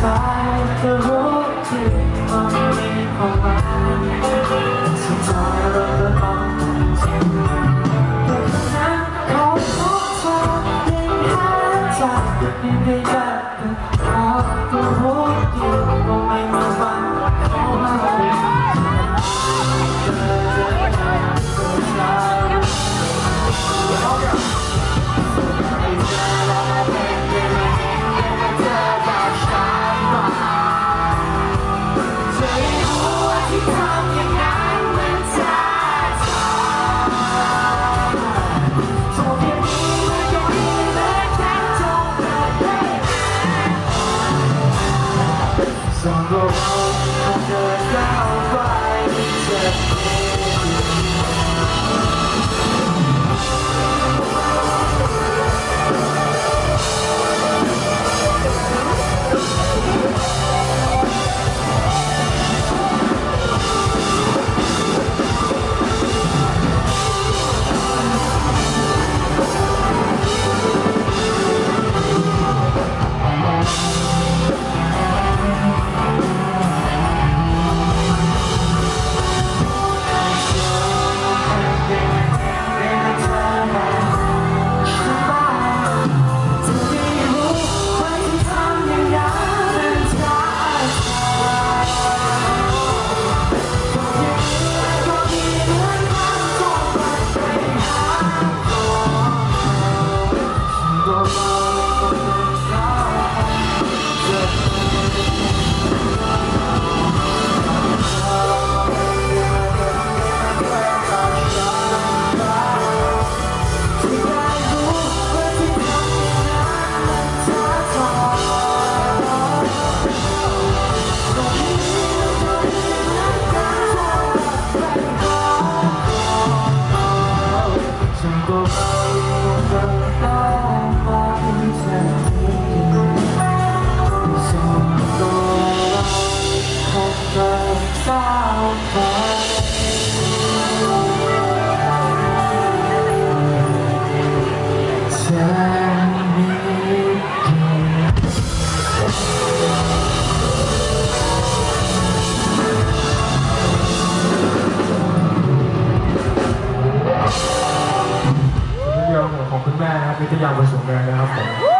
side the road to my home. wonder if I'll เดียวของคุณแม่ครับนิตยาบรสมแดงนะครับผม